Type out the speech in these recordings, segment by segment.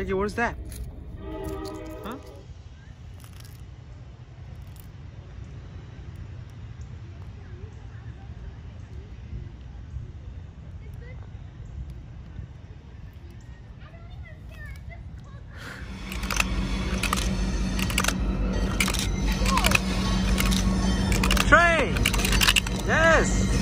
Jackie, what is that? Train! Yes!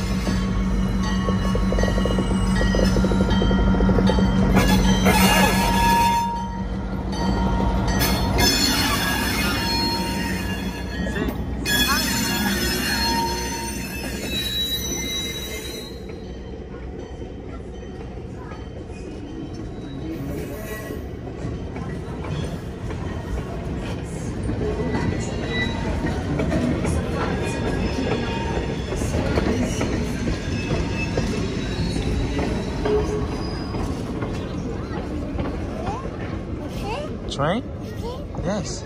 Train? Yes.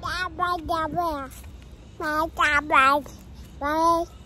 Bye bye bye bye bye